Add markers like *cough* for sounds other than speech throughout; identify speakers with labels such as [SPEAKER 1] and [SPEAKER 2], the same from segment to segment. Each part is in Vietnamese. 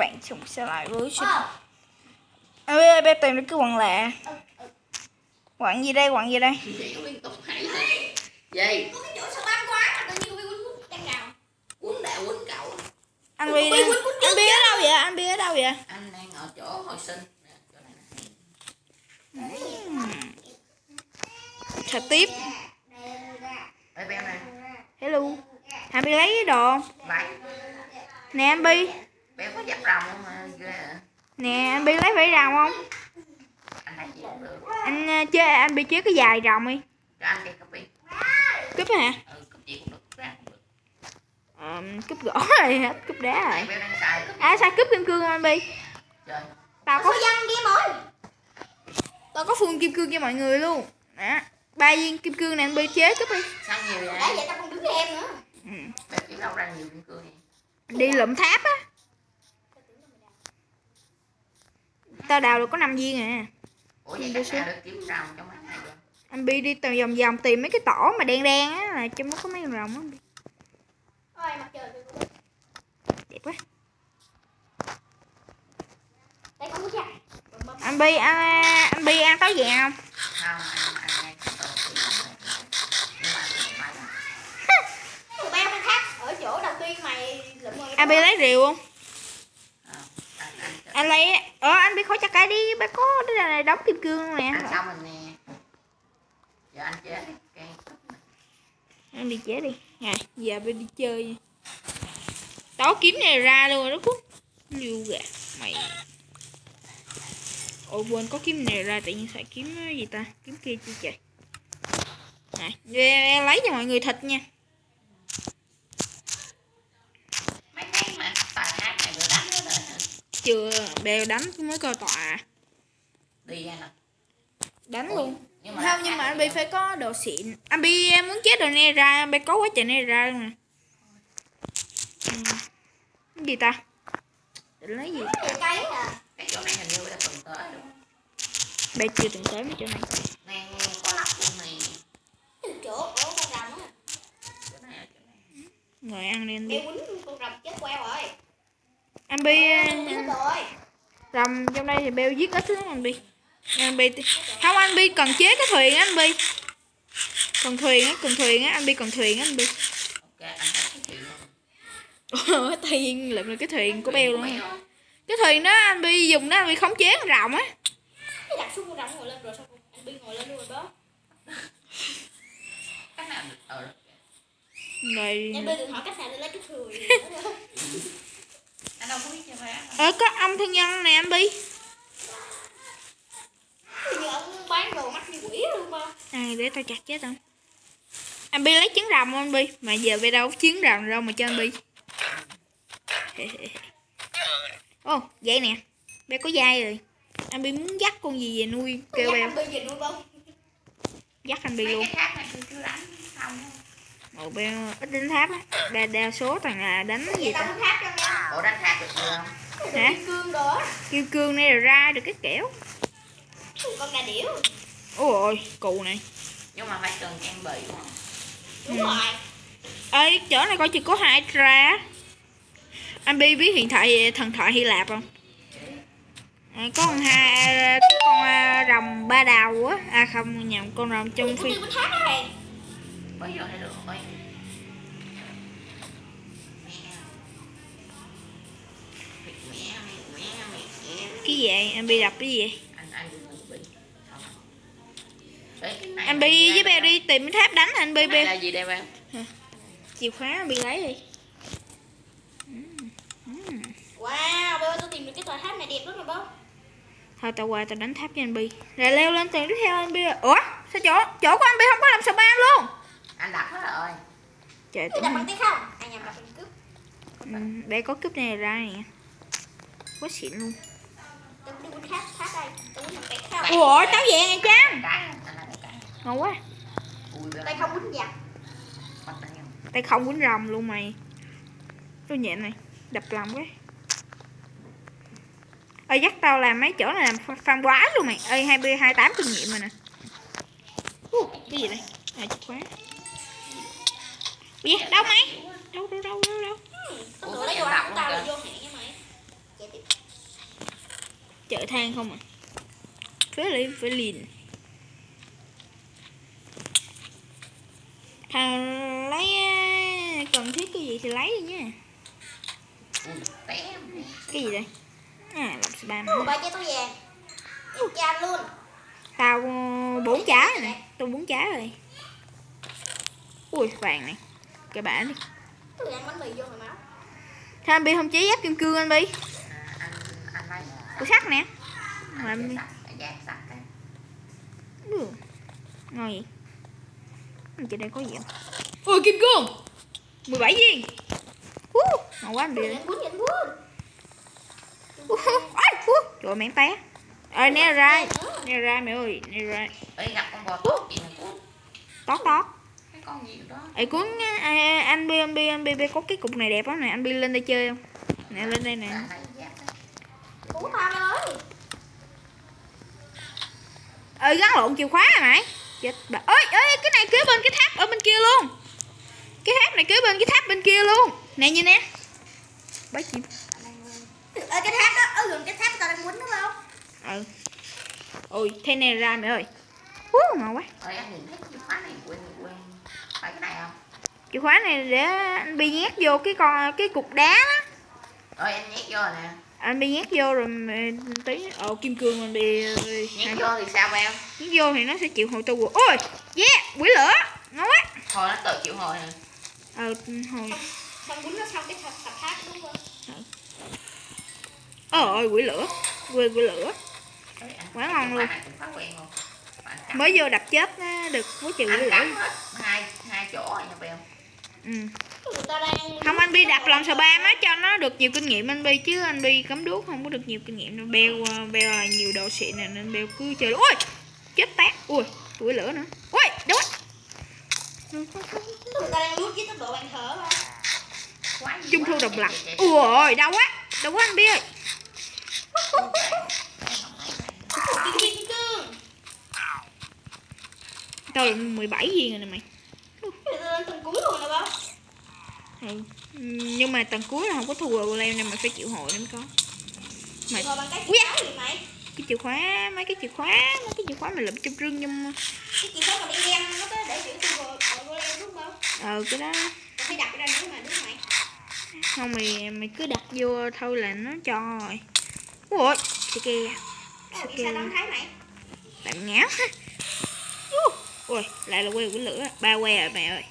[SPEAKER 1] bạn cùng sẽ lại với xin Ê, ê, bé tìm được cái quần lạ Quặng gì đây, quặng gì đây?
[SPEAKER 2] Gì?
[SPEAKER 1] Anh Bi Anh Bi ở đâu vậy, anh Bi ở đâu vậy?
[SPEAKER 2] Anh đang ở chỗ hồi sinh. Nè, chỗ này nè.
[SPEAKER 1] Thật tiếp. Hello. Anh Bi lấy cái đồ. Nè anh Bi
[SPEAKER 2] Beo có dập rồng không mà à
[SPEAKER 1] Nè anh Bi lấy vải rồng không?
[SPEAKER 2] Anh thấy gì cũng được.
[SPEAKER 1] Anh ờ, chơi anh Bi chơi cái dài rồng đi.
[SPEAKER 2] Cho anh đi copy
[SPEAKER 1] Cúp hả?
[SPEAKER 2] Ừ, copy gì cũng được, cúp ra cũng được.
[SPEAKER 1] Ờ, Cúp gỗ rồi hết, cúp đá
[SPEAKER 2] Này
[SPEAKER 1] rồi
[SPEAKER 2] Beo đang xài
[SPEAKER 1] À sao cúp kim cương không anh Bi?
[SPEAKER 2] Chơi
[SPEAKER 1] Tao có
[SPEAKER 3] dân kia mồi?
[SPEAKER 1] Tao có phun kim cương cho mọi người luôn. Đó. Ba viên kim cương này anh Bi chế cúp đi.
[SPEAKER 2] Sao nhiều
[SPEAKER 3] Đã
[SPEAKER 2] vậy?
[SPEAKER 3] vậy tao còn đứng em nữa.
[SPEAKER 1] Ừ.
[SPEAKER 2] Đâu ra nhiều kim cương vậy?
[SPEAKER 1] Đi lụm tháp á Tao đào được có 5 viên à.
[SPEAKER 2] Ủa vậy nào được kiếm rồng trong mắt này vậy?
[SPEAKER 1] Anh Bi đi từ vòng vòng tìm mấy cái tỏ mà đen đen á là trong đó có mấy con rồng á.
[SPEAKER 3] Ôi mặt trời kìa cô
[SPEAKER 1] Đẹp quá.
[SPEAKER 3] Đây không có chặt
[SPEAKER 1] Anh Bi ăn anh Bi ăn táo vàng không?
[SPEAKER 2] Không, anh,
[SPEAKER 1] Bi lấy rìu không?
[SPEAKER 2] Không, anh,
[SPEAKER 1] lấy Ờ anh Bi khỏi chặt cái đi Ba có là này đóng kim cương nè.
[SPEAKER 2] Anh xong mình nè. Giờ anh chế cái cúp này.
[SPEAKER 1] Anh đi chế đi. Nè giờ Bi đi chơi. Nha Táo kiếm này ra luôn rồi đó Phúc Nhiều gà Mày. Ôi quên có kiếm này ra tự nhiên xài kiếm gì ta? Kiếm kia chi trời. Em lấy cho mọi người thịt nha
[SPEAKER 2] mấy cái mà tòa hát này vừa đánh nữa rồi
[SPEAKER 1] Chưa bèo đánh mới coi tọa
[SPEAKER 2] đi ra nè
[SPEAKER 1] Đánh
[SPEAKER 2] Ủa,
[SPEAKER 1] luôn.
[SPEAKER 2] nhưng mà
[SPEAKER 1] Không nhưng mà anh Bi phải có đồ xịn. Anh Bi em muốn chết đồ ne ra Anh Bi có quá trời ne ra luôn nè Ừ. Cái gì ta? Định lấy gì?
[SPEAKER 3] Cái cây à
[SPEAKER 2] cái chỗ này hình như đã từng tới đúng không?
[SPEAKER 1] Bây chưa từng tới mấy chỗ này.
[SPEAKER 2] Nè có lắp luôn này.
[SPEAKER 3] Cái chỗ ở con rồng á.
[SPEAKER 2] Chỗ này ở chỗ này.
[SPEAKER 1] Ngồi ăn đi Bi.
[SPEAKER 3] Quýnh con rồng. rồi
[SPEAKER 1] Anh Bi Rầm trong đây thì Beo giết ít lắm anh Bi. Anh Bi Không anh Bi cần chế cái thuyền á anh Bi. Cần thuyền á, cần thuyền á, anh Bi cần thuyền á anh Bi. Ủa, lượm được cái thuyền của Beo luôn á? Cái thuyền đó anh Bi dùng đó anh Bi khống chế rồng á.
[SPEAKER 3] Cái đặt xuống con rồng ngồi lên rồi sao anh Bi ngồi lên luôn rồi đó. *laughs*
[SPEAKER 2] Cách nào? Được ờ
[SPEAKER 1] Rồi.
[SPEAKER 3] Anh Bi đừng hỏi cách nào để lấy cái thuyền *laughs*
[SPEAKER 2] anh đâu có biết chơi phá
[SPEAKER 1] Ờ có ông thương nhân nè anh Bi.
[SPEAKER 3] Như ông bán đồ mắt như quỷ luôn mà.
[SPEAKER 1] Này để tao chặt chết không Anh Bi lấy trứng rồng không anh Bi? Mà giờ Bi đâu có trứng rồng đâu mà cho anh Bi. *laughs* Ồ vậy nè. Beo có dai rồi. Anh Bi muốn dắt con gì về nuôi? Kêu Beo
[SPEAKER 3] Anh Bi về nuôi bông.
[SPEAKER 1] Dắt anh Bi luôn Ồ Beo ít đánh tháp á. Đa, đa số toàn là đánh cái gì ta?
[SPEAKER 3] tháp
[SPEAKER 2] bộ đánh khác được chưa không?
[SPEAKER 1] Hả?
[SPEAKER 3] Kim cương á.
[SPEAKER 1] Kim cương này rồi ra được cái kẻo.
[SPEAKER 3] Con đà điểu?
[SPEAKER 1] Ôi cù này.
[SPEAKER 2] Nhưng mà phải cần trang bị
[SPEAKER 3] Đúng
[SPEAKER 1] Ừ.
[SPEAKER 3] rồi.
[SPEAKER 1] Ê chỗ này coi chỉ có hai tra Anh Bi biết hiện thoại thần thoại Hy Lạp không? À, có con hai con à, rồng ba đầu á. À không nhầm con rồng trong phim
[SPEAKER 2] bây giờ hay được rồi.
[SPEAKER 1] Cái gì vậy? Anh Bi đập cái gì vậy?
[SPEAKER 2] Anh bị là
[SPEAKER 1] Bi.
[SPEAKER 2] Gì
[SPEAKER 1] với Beo đi tìm cái tháp đánh anh Bi Beo.
[SPEAKER 2] là gì đây Beo?
[SPEAKER 1] chìa khóa anh Bi lấy đi.
[SPEAKER 3] Wow, bây giờ tôi tìm được cái tòa tháp này đẹp lắm rồi bố
[SPEAKER 1] thôi tao qua tao đánh tháp cho anh Bi. Rồi leo lên tầng tiếp theo anh Bi ủa? Sao chỗ chỗ của anh Bi không có làm sao ban luôn
[SPEAKER 2] anh đặt hết rồi.
[SPEAKER 1] Trời
[SPEAKER 3] Tôi đặt bằng tiếng không? À nhầm đặt bằng cướp
[SPEAKER 1] ừ, để có cúp này ra nè quá xịn luôn.
[SPEAKER 3] Tôi đi đây. Không
[SPEAKER 1] ủa táo vàng này chăm ngon quá.
[SPEAKER 3] Đây không quýnh giặt
[SPEAKER 2] tay
[SPEAKER 1] tay không quýnh rồng luôn mày. Tôi nhẹ này. Đập lòng quá. Ơi dắt tao làm mấy chỗ này làm pha- phan quá luôn mày. Ơi hai b hai tám kinh nghiệm rồi nè. Uh, cái gì đây? À chìa khóa Ủa, đâu mày? Đâu đâu đâu đâu đâu.
[SPEAKER 3] Lấy đồ ăn của tao là vô hạn nha mày. Chạy tiếp.
[SPEAKER 1] Chợ than không à? Phế liền phế liền. Thằng lấy á, cần thiết cái gì thì lấy đi nha.
[SPEAKER 2] Té
[SPEAKER 1] cái gì đây? À làm spam
[SPEAKER 3] Ủa, ba cho tôi vàng Em cha luôn.
[SPEAKER 1] Tao ờ, bốn trái rồi nè. tôi bốn trái rồi. Ui vàng này cái bả đi
[SPEAKER 3] Tôi ăn bánh mì vô hồi máu
[SPEAKER 1] Thôi anh Bi không chế giáp kim cương anh Bi.
[SPEAKER 2] À,
[SPEAKER 1] Của sắt nè.
[SPEAKER 2] Cái
[SPEAKER 1] Ừ. Ngon vậy. Trên đây có gì không? Ôi kim cương. 17 viên. Uh, Ngon quá anh Bi ơi.
[SPEAKER 3] Anh bún anh bún.
[SPEAKER 1] Uh, Ôi, uh. Trời ơi, mẹ té. Ơi nè ra Nè ra mẹ ơi Nè ra
[SPEAKER 2] ấy gặp con bò tốt này cuốn
[SPEAKER 1] Tót tót
[SPEAKER 2] con gì đó.
[SPEAKER 1] Ê cuốn à, anh Bi anh Bi anh Bi có cái cục này đẹp lắm nè. Anh Bi lên đây chơi không? Nè lên đây nè.
[SPEAKER 2] Giáp đó.
[SPEAKER 3] Bún tao ơi
[SPEAKER 1] Ơi gắn lộn chìa khóa mày. Chết bà. Ơi ơi cái này kế bên cái tháp ở bên kia luôn. Cái tháp này kế bên cái tháp bên kia luôn. Nè nhìn nè. Bá chim.
[SPEAKER 3] Ở cái tháp đó, ở gần cái tháp tao đang quýnh đúng không?
[SPEAKER 1] Ừ. Ôi thế này ra mẹ ơi. Uh, ngon quá.
[SPEAKER 2] Ơi anh nhìn thấy chìa khóa này quên phải cái này không?
[SPEAKER 1] Chìa khóa này để anh Bi nhét vô cái con cái cục đá đó.
[SPEAKER 2] Ơi anh nhét vô nè.
[SPEAKER 1] Anh Bi nhét vô rồi mà tí Ồ kim cương anh Bi
[SPEAKER 2] nhét vô thì sao bao
[SPEAKER 1] Nhét vô thì nó sẽ chịu hồi tu Ôi yeah quỷ lửa Ngon quá
[SPEAKER 2] thôi nó tự chịu hồi nè.
[SPEAKER 1] Ờ hồi.
[SPEAKER 3] Xong quýnh nó xong cái tháp tháp tháp đúng không?
[SPEAKER 1] Ờ ơi quỷ lửa Quỷ, quỷ lửa. Quá ngon luôn. Mới vô đập chết á, được lửa
[SPEAKER 2] cắm hết hai hai chỗ rồi nha bèo.
[SPEAKER 1] Ừ.
[SPEAKER 3] Người ta đang
[SPEAKER 1] Không anh Bi đập làm sao ba á cho nó được nhiều kinh nghiệm anh Bi chứ anh Bi cấm đuốc không có được nhiều kinh nghiệm đâu. Beo ờ, beo là nhiều đồ xịn nè nên beo cứ chơi. Ui chết tát. Ui tuổi lửa nữa. Ui đúng
[SPEAKER 3] người ta đang lút với tốc độ bàn thở không?
[SPEAKER 2] Quá gì
[SPEAKER 1] trung thu độc lập. Ui ôi đau quá. Đau quá anh Bi ơi
[SPEAKER 3] Kim kim cương
[SPEAKER 1] tao là 17 viên rồi nè mày.
[SPEAKER 3] Lên tầng cuối nè
[SPEAKER 1] ừ. nhưng mà tầng cuối là không có thua rồi leo nên mày phải chịu hội mới có. Mày
[SPEAKER 3] Rồi bằng cái chìa khóa gì mày?
[SPEAKER 1] cái chìa khóa mấy cái chìa khóa mấy cái chìa khóa mày lụm trong rưng nhưng
[SPEAKER 3] Cái chìa khóa mà đen đen nó tới để chữ tôi vào vào đúng không?
[SPEAKER 1] ờ cái đó.
[SPEAKER 3] Phải đặt ra nữa mà đúng mày?
[SPEAKER 1] Không mày mày cứ đặt vô thôi là nó cho rồi. Xì kìa
[SPEAKER 3] Ủa, vậy sao tao thấy mày?
[SPEAKER 1] bạn ngáo ha ui lại là que của lửa. Ba que rồi mẹ ơi.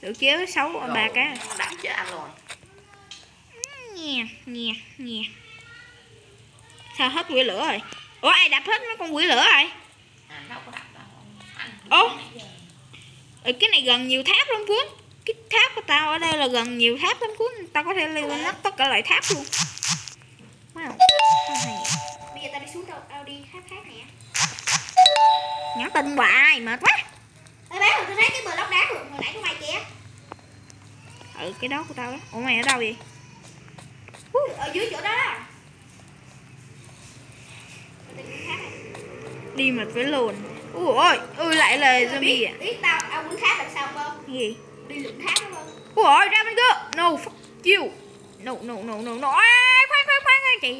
[SPEAKER 1] Lửa sáu
[SPEAKER 2] Rồi,
[SPEAKER 1] ba cái.
[SPEAKER 2] đắm chết anh rồi.
[SPEAKER 1] Nha nha nha sao hết quỷ lửa rồi? Ủa ai đập hết mấy con quỷ lửa rồi? Ô. ừ, cái này gần nhiều tháp lắm cuốn cái tháp của tao ở đây là gần nhiều tháp lắm cuốn tao có thể leo lên nắp tất cả loại tháp luôn. Wow.
[SPEAKER 3] Bây giờ tao đi xuống đâu, tao đi tháp khác nè.
[SPEAKER 1] Nhắn tin hoài mệt quá
[SPEAKER 3] Ê bé, tôi thấy cái bờ lóc đá rồi, hồi nãy của mày kìa.
[SPEAKER 1] Ừ cái đó của tao đó. Ủa mày ở đâu vậy?
[SPEAKER 3] Ở dưới chỗ đó. Tao đi
[SPEAKER 1] mà phải lùn. Ui ôi ui lại là zombie
[SPEAKER 3] biết,
[SPEAKER 1] à?
[SPEAKER 3] biết tao ao quýnh tháp làm sao không?
[SPEAKER 1] gì?
[SPEAKER 3] Đi lượn tháp đúng không?
[SPEAKER 1] ui ôi ra bên kia. No fuck you. No no no no no. À, khoan khoan khoan chị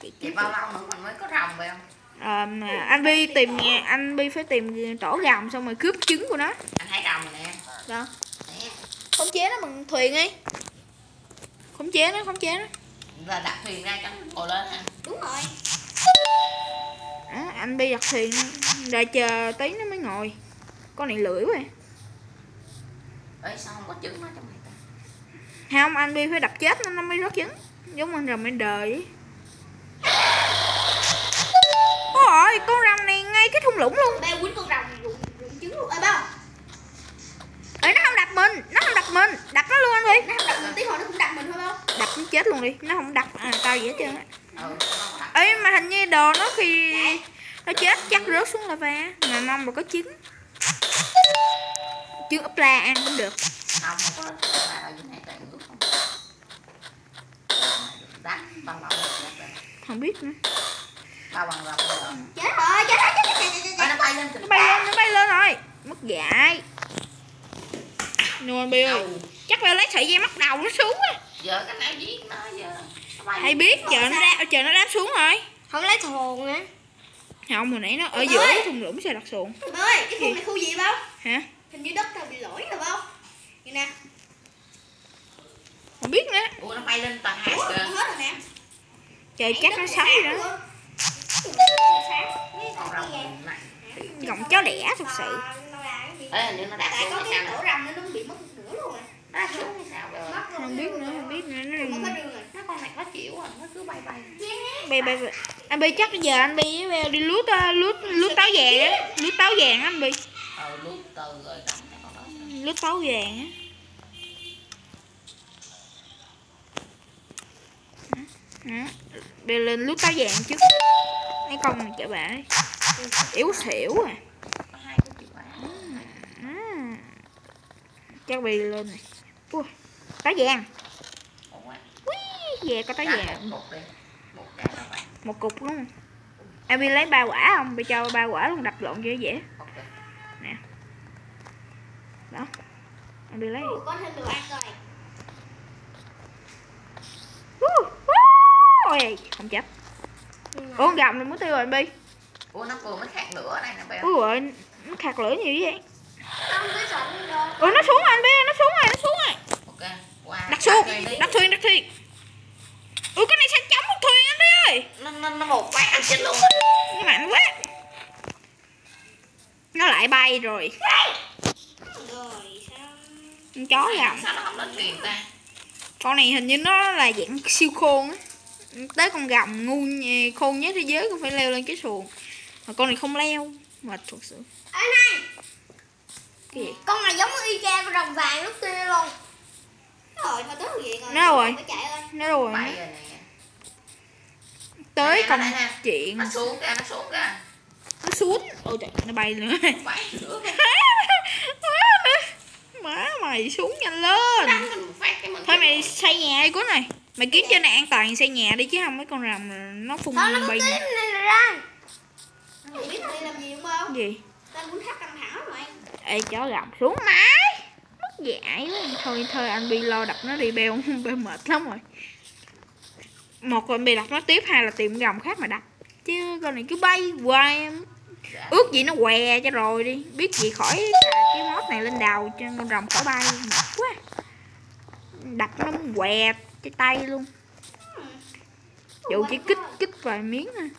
[SPEAKER 1] chị
[SPEAKER 2] Vậy bao lâu nữa mình mới có rồng phải không?
[SPEAKER 1] Mà anh Bi tìm nhà anh Bi phải tìm tổ gồng xong rồi cướp trứng của nó.
[SPEAKER 2] Anh thấy rồng rồi nè.
[SPEAKER 1] Đó
[SPEAKER 2] Nè,
[SPEAKER 1] khống chế nó bằng thuyền đi. Khống chế nó khống chế nó.
[SPEAKER 2] Là đặt thuyền ra cho nó lên ha.
[SPEAKER 3] Đúng rồi.
[SPEAKER 1] Đó, anh Bi đặt thuyền rồi chờ tí nó mới ngồi. Con này lưỡi quá.
[SPEAKER 2] Ê sao không có trứng nó trong này ta?
[SPEAKER 1] Không anh Bi phải đập chết nó nó mới rớt trứng. Giống con rồng bên đời ấy. Ôi con rồng này ngay cái thung lũng luôn.
[SPEAKER 3] Ba quýnh con rồng rụng, rụng trứng luôn. Ê bao
[SPEAKER 1] Ê nó không đập mình nó không đập mình. Đập nó luôn anh Bi
[SPEAKER 3] Nó không đập mình tí hồi nó cũng đập mình thôi không?
[SPEAKER 1] đập nó chết luôn đi. Nó không đập à, tao hết trơn á
[SPEAKER 2] Ừ,
[SPEAKER 1] ấy mà hình như đồ nó khi nó chết chắc rớt xuống lava mà mong là có trứng trứng ốp la ăn cũng được.
[SPEAKER 2] Không, không? Có là rồi
[SPEAKER 1] không biết nữa
[SPEAKER 2] Bao bằng
[SPEAKER 3] Chết rồi, chết rồi, chết rồi, chết rồi, chết
[SPEAKER 2] Ê,
[SPEAKER 3] rồi
[SPEAKER 2] nó bay lên
[SPEAKER 1] nó bay lên nó bay lên rồi. Mất dạy nôn bi ơi chắc phải lấy sợi dây mắc đầu nó xuống á.
[SPEAKER 2] Giờ cái nào giết nó giờ.
[SPEAKER 1] Hay biết chờ nó ra chờ nó đáp xuống rồi.
[SPEAKER 3] Không lấy thùng nữa
[SPEAKER 1] không hồi nãy nó ở giữa cái thùng lũng xe đặt xuồng
[SPEAKER 3] ơi cái khu này khu gì bao?
[SPEAKER 1] Hả?
[SPEAKER 3] Hình như đất nào bị lỗi rồi bao. Vậy nè?
[SPEAKER 1] Không biết nữa.
[SPEAKER 2] Ủa nó bay lên tầng hai kìa.
[SPEAKER 3] Hết rồi nè.
[SPEAKER 1] Trời chắc nó sắm rồi gọng chó đẻ thật sự.
[SPEAKER 2] Ê, hình như nó đạp
[SPEAKER 3] tại
[SPEAKER 2] xuống
[SPEAKER 3] có cái
[SPEAKER 2] nè
[SPEAKER 3] rồng nó bị mất một nửa luôn rồi
[SPEAKER 2] nó đạp xuống hay sao rồi
[SPEAKER 1] không biết nữa không biết nữa nó
[SPEAKER 3] đường rồi
[SPEAKER 2] nó con này khó chịu à nó cứ bay bay.
[SPEAKER 1] Bay bay bay. anh bi chắc giờ anh bi đi lút lút lút táo vàng á. lút táo vàng á anh bi.
[SPEAKER 2] Ờ lút từ rồi cầm cái con đó.
[SPEAKER 1] Lút táo vàng á. Đó. Lên lút táo vàng trước mấy con chợ ấy. Yếu xỉu à. À. chắc bi lên này. Ui táo vàng. Ui, về có
[SPEAKER 2] Đạp
[SPEAKER 1] vàng.
[SPEAKER 2] Một cục đi
[SPEAKER 1] đúng không em bi lấy ba quả không? Bi cho ba quả luôn đập lộn cho dễ.
[SPEAKER 2] Ok
[SPEAKER 1] đó. Em bi lấy.
[SPEAKER 3] Có thêm đồ ăn rồi.
[SPEAKER 1] Ôi không chấp ủa con gầm này mới tiêu rồi bi.
[SPEAKER 2] Ủa nó vừa mới khạc lửa đây nè bèo
[SPEAKER 1] ui rồi nó khạc lửa nhiều vậy? Ủa nó xuống rồi anh bi nó xuống rồi nó xuống rồi.
[SPEAKER 2] Ok qua
[SPEAKER 1] đặt xuống đặt thuyền đặt thuyền. Ui cái này sẽ chống một thuyền anh bi ơi?
[SPEAKER 2] Nó nó nó một phát ăn chết luôn.
[SPEAKER 1] Nó mạnh quá. Nó lại bay rồi.
[SPEAKER 3] Rồi sao?
[SPEAKER 1] Con chó gầm
[SPEAKER 2] sao nó không lên thuyền ta?
[SPEAKER 1] Con này hình như nó là dạng siêu khôn á tới con gầm ngu khôn nhất thế giới cũng phải leo lên cái xuồng. Mà con này không leo mệt thật sự.
[SPEAKER 3] Ê này.
[SPEAKER 1] Cái gì?
[SPEAKER 3] Con này giống y chang con rồng vàng lúc kia luôn. Rồi thôi tới gì rồi
[SPEAKER 1] Nó đâu rồi?
[SPEAKER 3] phải chạy ơi
[SPEAKER 1] nó đâu rồi?
[SPEAKER 2] Bay rồi nè.
[SPEAKER 1] Tới công
[SPEAKER 2] nè.
[SPEAKER 1] chuyện.
[SPEAKER 2] Nó xuống kìa nó xuống kìa.
[SPEAKER 1] Nó xuống ôi trời nó bay nữa.
[SPEAKER 2] Bay nữa *laughs*
[SPEAKER 1] má mày xuống nhanh lên. Thôi mày xây nhà đi cuốn này mày kiếm cho này an toàn xây nhà đi chứ không mấy con rồng nó phun
[SPEAKER 3] thôi nó
[SPEAKER 1] bay
[SPEAKER 3] tím này là ra Mày biết làm gì không?
[SPEAKER 1] Gì?
[SPEAKER 3] Tao muốn thắt căng thẳng mày.
[SPEAKER 1] Ê chó gầm xuống mày mất dạy quá. Thôi thôi anh bi lo đập nó đi beo *laughs* beo mệt lắm rồi. Một con bị đập nó tiếp hai là tìm gầm khác mà đập. Chứ con này cứ bay hoài. Em ước gì nó què cho rồi đi. Biết gì khỏi cái mót này lên đầu cho con rồng khỏi bay. Mệt quá. Đập nó què cái tay luôn. Dù chỉ kích kích vài miếng thôi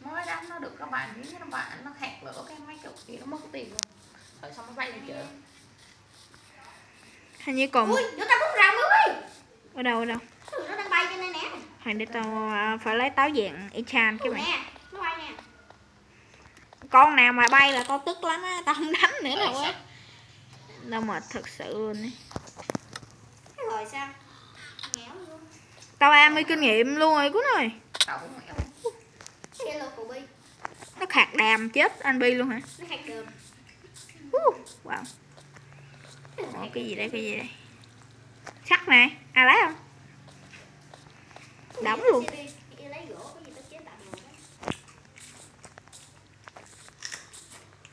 [SPEAKER 2] mới đánh nó được có ba miếng nó bạn nó khạc lửa cái mấy chục kia nó mất tiền luôn. Rồi xong nó bay lên chợ
[SPEAKER 1] hình như còn
[SPEAKER 3] ui vô tao bút rồng ơi
[SPEAKER 1] ở đâu ở đâu?
[SPEAKER 3] Ừ, nó đang bay trên đây nè.
[SPEAKER 1] Hồi để tao à, phải lấy táo vàng Echan cái
[SPEAKER 3] Ừ,
[SPEAKER 1] mày.
[SPEAKER 3] nè nó bay nè.
[SPEAKER 1] Con nào mà bay là tao tức lắm á tao không đánh nữa đâu á. tao mệt thật sự luôn ấy.
[SPEAKER 3] Rồi sao? Nghèo luôn.
[SPEAKER 1] Tao am kinh nghiệm luôn rồi
[SPEAKER 3] của bi.
[SPEAKER 1] Nó khạc đàm chết anh bi luôn hả?
[SPEAKER 3] Nó hạt đờm.
[SPEAKER 1] Uh, wow. Ủa, cái gì đây cái gì đây? Sắt nè ai lấy không? Đóng luôn.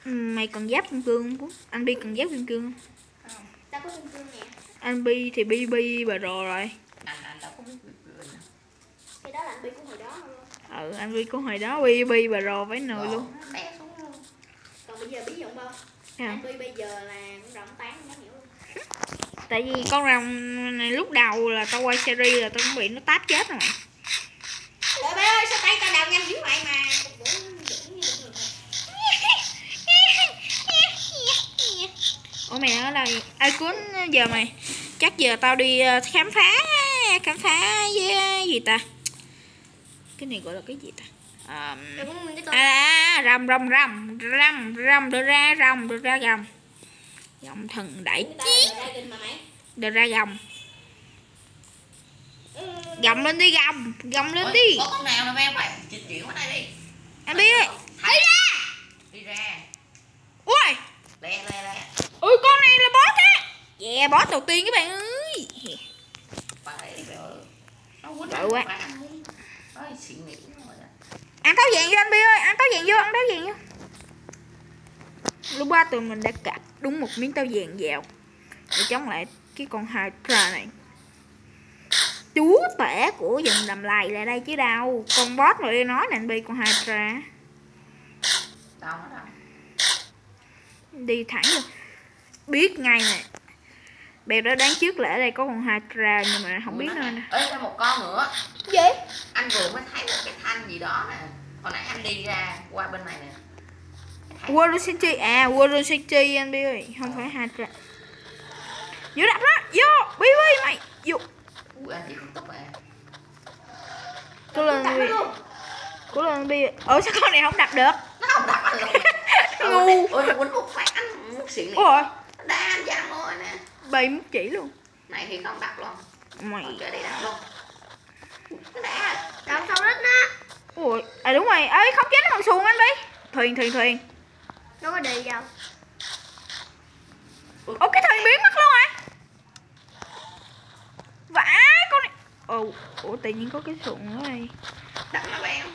[SPEAKER 1] Mày cần giáp kim cương không anh bi cần giáp kim cương không?
[SPEAKER 3] Tao có kim cương nè
[SPEAKER 1] anh bi thì bi bi bà rồ rồi.
[SPEAKER 2] Anh anh đâu có biết
[SPEAKER 3] cái đó là anh bi của hồi đó luôn
[SPEAKER 1] ừ anh bi của hồi đó bi bi bà rồ với nồi luôn.
[SPEAKER 2] nó té xuống luôn.
[SPEAKER 3] Còn bây giờ bí dụng không
[SPEAKER 1] không?
[SPEAKER 3] anh bi bây giờ là con rồng tán nó hiểu luôn.
[SPEAKER 1] Tại vì con rồng này lúc đầu là tao quay series là tao cũng bị nó táp chết rồi.
[SPEAKER 3] Trời bé ơi sao tay tao đào nhanh dữ vậy mà?
[SPEAKER 1] Ủa mày ở đây ai cuốn giờ mày chắc giờ tao đi ờ, khám phá khám phá với ờ, gì ta? Cái này gọi là cái gì ta?
[SPEAKER 3] Con
[SPEAKER 1] à rầm rầm rầm rầm rầm đưa ra rầm đưa ra gầm. Giọng thần đại chiến đưa ra gầm
[SPEAKER 3] Ừ,
[SPEAKER 1] gầm. Lên đi gầm gầm lên đi.
[SPEAKER 2] có con nào nè bé phải dịch chuyển qua đây đi.
[SPEAKER 1] Biết. Ơi
[SPEAKER 2] đi ra. Đi ra.
[SPEAKER 1] Ui.
[SPEAKER 2] Lẹ lẹ lẹ.
[SPEAKER 1] Ui con này là boss yeah boss đầu tiên các bạn ơi. Bự quá. ăn táo vàng vô anh bi ơi? Ăn táo vàng vô ăn táo vàng vô. Lúc ba tụi mình đã cạp đúng một miếng táo vàng vào. Để chống lại cái con hydra này. Chúa tể của vùng đầm lầy lại đây chứ đâu. Con boss rồi đi nói nè anh bi con hydra
[SPEAKER 2] nó đâu.
[SPEAKER 1] Đi thẳng vô. Biết ngay nè bèo đã đoán trước là ở đây có con hydra nhưng mà không biết nữa nè.
[SPEAKER 2] ê thêm một con nữa.
[SPEAKER 1] Gì?
[SPEAKER 2] Anh vừa mới thấy một cái thanh gì đó nè. Hồi nãy anh đi ra qua bên này nè.
[SPEAKER 1] World City. À World City anh bi ơi. Không phải hydra vô đập đó. Vô. Bi bi mày. Vô.
[SPEAKER 2] Ui anh chỉ không tốt à.
[SPEAKER 1] Cố lên bi cố lên bi ủa sao con này không đập được?
[SPEAKER 2] Nó không đập anh luôn. *laughs*
[SPEAKER 1] Ngu.
[SPEAKER 2] ôi quýnh một phát anh một xịn này
[SPEAKER 1] ôi
[SPEAKER 2] đá anh giang rồi nè
[SPEAKER 1] bay mất chỉ luôn.
[SPEAKER 2] Này thì không đập luôn.
[SPEAKER 1] Mày.
[SPEAKER 2] Còn chơi đây đập luôn. Nó đá
[SPEAKER 3] Đập sau đất đó
[SPEAKER 1] ui à đúng rồi. Ơi không chết nó bằng xuồng anh bi thuyền thuyền thuyền.
[SPEAKER 3] Đâu có đi đâu.
[SPEAKER 1] Ủa cái thuyền biến mất luôn à vãi con này. Ồ ủa tự nhiên có cái xuồng ở đây.
[SPEAKER 2] Đập nó bèo.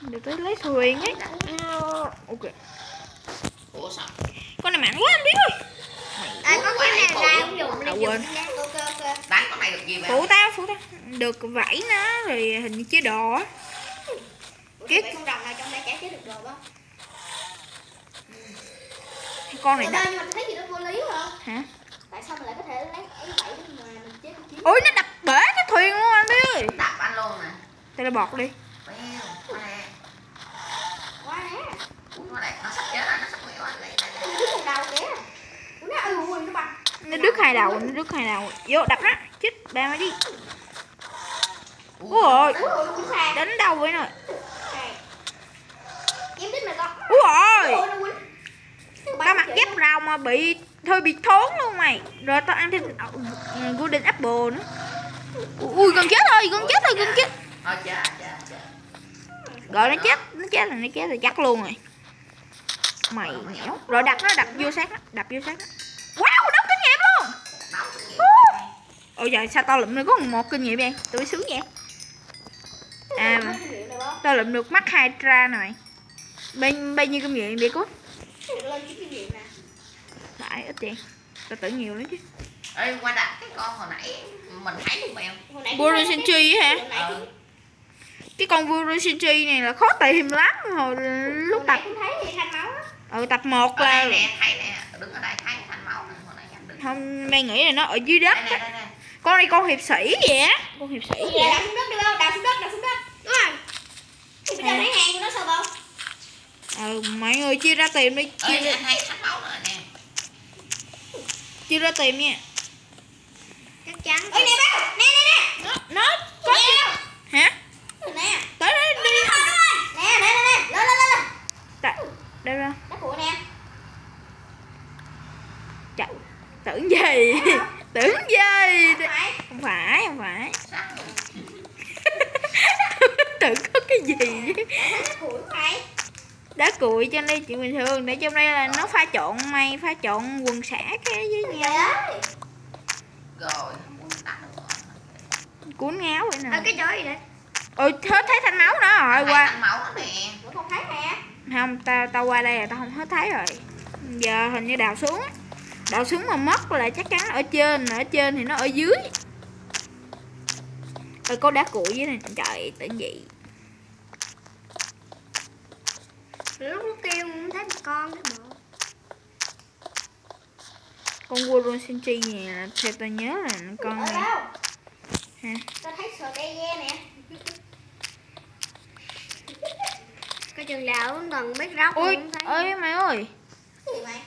[SPEAKER 1] Để tới lấy thuyền ấy. Ok.
[SPEAKER 2] Ủa sao?
[SPEAKER 1] Con này mạnh quá anh biết ơi
[SPEAKER 3] À có cái này ra không dùng
[SPEAKER 1] À, quên.
[SPEAKER 3] Ok ok.
[SPEAKER 2] Đánh con này được gì vậy?
[SPEAKER 1] Phụ tao phụ tao. Được vảy nó rồi hình như chế đồ á. Cái-
[SPEAKER 3] con rồng nào trong đây chả chế được đồ không?
[SPEAKER 1] con này đập
[SPEAKER 3] nhưng mà thấy gì đó vô lý không?
[SPEAKER 1] hả?
[SPEAKER 3] Tại sao mình lại có thể lấy ấy vậy mà mình chế
[SPEAKER 1] ui nó đập bể cái thuyền luôn anh biết ơi.
[SPEAKER 2] Đập anh luôn nè.
[SPEAKER 1] Tao là bọt đi.
[SPEAKER 3] Quá nè
[SPEAKER 2] Ui, con này nó sắp chết rồi nó sắp anh này này, này.
[SPEAKER 3] Nó đứt
[SPEAKER 1] hai đầu, nó đứt hai đầu. Vô, đập nó. Chết ba mày đi.
[SPEAKER 3] Ôi
[SPEAKER 1] đánh đâu vậy nè.
[SPEAKER 3] Này.
[SPEAKER 1] Ôi. Tao mặc dép rau mà bị, thôi bị thốn luôn mày. Rồi tao ăn thêm ờ, ừ, golden apple nữa. Ui, gần chết rồi, gần chết rồi, gần chết.
[SPEAKER 2] Thôi chết
[SPEAKER 1] nó chết nó chết là nó chết rồi, chắc luôn rồi. Mày nhẽo rồi đặt nó đặt vô xác nó, đập vô xác nó. Ôi trời sao tao lụm được? Có một kinh nghiệm vậy. Tôi sướng vậy. À mà tao lụm được mắt hydra nè mày bao, bao nhiêu kinh nghiệm vậy cút
[SPEAKER 3] Lên cái kinh nghiệm nè?
[SPEAKER 1] Phải ít tiền tao tưởng nhiều lắm chứ.
[SPEAKER 2] Ê qua đặt cái con hồi nãy mình thấy luôn mèo
[SPEAKER 3] Hồi nãy
[SPEAKER 1] Buru
[SPEAKER 3] cái-
[SPEAKER 1] hả?
[SPEAKER 3] hồi nãy
[SPEAKER 2] Ờ.
[SPEAKER 1] cái con Buru Senchi này là khó tìm lắm hồi lúc tập.
[SPEAKER 3] tập thấy thì thanh máu á.
[SPEAKER 1] Ừ tập 1
[SPEAKER 2] ở đây
[SPEAKER 1] là
[SPEAKER 2] nè thấy nè. Đứng ở đây thấy thanh máu
[SPEAKER 1] không mày nghĩ là nó ở dưới đất
[SPEAKER 2] đây nè đây nè
[SPEAKER 1] con này con hiệp sĩ vậy á. Con hiệp sĩ vậy?
[SPEAKER 3] Dạ, đạp xuống đất đi không? Đạp xuống đất, đạp xuống đất. Đúng rồi Thì bây giờ lấy hàng của nó sao không?
[SPEAKER 1] ừ mọi người chia ra tìm đi chia
[SPEAKER 2] ơi
[SPEAKER 1] ra,
[SPEAKER 2] anh thấy thanh máu rồi nè.
[SPEAKER 1] chia ra tìm nha.
[SPEAKER 3] Chắc chắn. Ê nè bao, nè nè nè
[SPEAKER 1] nó nó có
[SPEAKER 3] Nè
[SPEAKER 1] hả
[SPEAKER 3] Nè
[SPEAKER 1] tới đây đi
[SPEAKER 3] Nè nè nè nè, lên lên lên lên
[SPEAKER 1] Tại- đây ra
[SPEAKER 3] Đất của nè
[SPEAKER 1] Trời, tưởng gì tưởng gì
[SPEAKER 3] Không phải
[SPEAKER 1] không phải không phải
[SPEAKER 2] sao
[SPEAKER 1] tưởng có cái gì chứ
[SPEAKER 3] Đất của phải
[SPEAKER 1] đá nên chuyện bình thường. Để trong đây là nó pha trộn may pha trộn quần xả cái với nhau
[SPEAKER 2] rồi rồi
[SPEAKER 1] cuốn ngáo vậy nè.
[SPEAKER 3] Cái chỗ gì đấy
[SPEAKER 1] ôi hết thấy thanh máu nữa rồi
[SPEAKER 2] Thấy
[SPEAKER 1] qua.
[SPEAKER 2] thanh máu nè.
[SPEAKER 3] Không thấy nè.
[SPEAKER 1] Không tao tao qua đây là tao không hết thấy rồi. Giờ hình như đào xuống. Đào xuống mà mất là chắc chắn ở trên ở trên thì nó ở dưới. Ơi có đá cuội dưới này trời tưởng gì
[SPEAKER 3] Lúc nó kêu không thấy một con cái bộ
[SPEAKER 1] con World Senchi này là theo tao nhớ là con này. hả?
[SPEAKER 3] Tao thấy cây ghe nè. *laughs* Cái trường đạo gần biết róc
[SPEAKER 1] ôi ơi mày ơi.
[SPEAKER 3] Mày?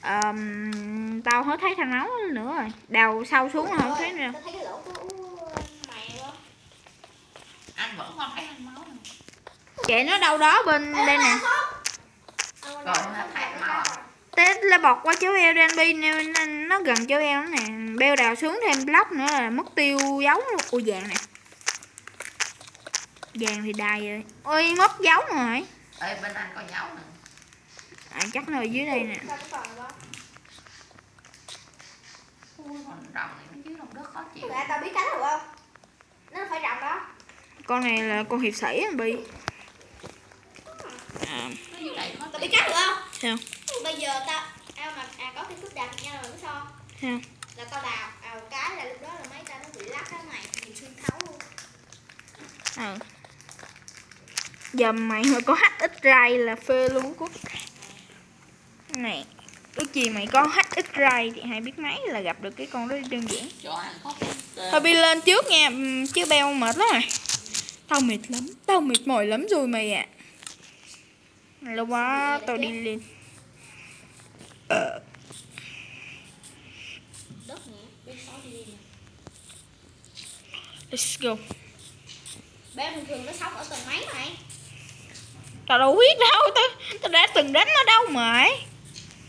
[SPEAKER 1] Ờm, tao hết thấy thanh máu nữa rồi. Đào sâu xuống là không thấy nữa.
[SPEAKER 3] Tao thấy cái lỗ của mày luôn.
[SPEAKER 2] Anh vẫn còn thấy thanh máu nè
[SPEAKER 1] chạy nó đâu đó bên đây nè.
[SPEAKER 2] Rồi nó thấy máu
[SPEAKER 1] là bọt qua chỗ eo đen bi nên nó gần chỗ eo nè. Beo đào xuống thêm block nữa là mất tiêu dấu luôn. Ui vàng nè. Vàng thì đầy rồi. Ôi mất dấu rồi.
[SPEAKER 2] Ê bên anh có dấu nè.
[SPEAKER 1] À, chắc nó ở dưới đây nè.
[SPEAKER 3] Dạ, tao biết cánh được không? Nó phải rộng đó.
[SPEAKER 1] Con này là con hiệp sĩ anh bi. À,
[SPEAKER 3] Tao biết cánh được không?
[SPEAKER 1] sao
[SPEAKER 3] Bây giờ tao ao mà à, có cái phước đạp nha rồi biết sao
[SPEAKER 1] sao
[SPEAKER 3] là tao đào ào cái là lúc đó là mấy tao nó bị lắc cái mày nhìn xui
[SPEAKER 1] ừ. giờ mày mà có HX ray là phê luôn cút. Này ước gì mày có HX ray thì hay biết mấy là gặp được cái con đó đơn giản.
[SPEAKER 2] Cho ăn có cái
[SPEAKER 1] thôi đi lên trước nha ừm, chứ beo mệt lắm rồi tao mệt lắm tao mệt mỏi lắm rồi mày ạ. À. lâu quá tao đi lên ờ,
[SPEAKER 3] đất nè bên sáu đi nè
[SPEAKER 1] let's go.
[SPEAKER 3] Bé thường thường nó sống ở tầng mấy mày?
[SPEAKER 1] Tao đâu biết đâu tao tao đã từng đánh nó đâu mày.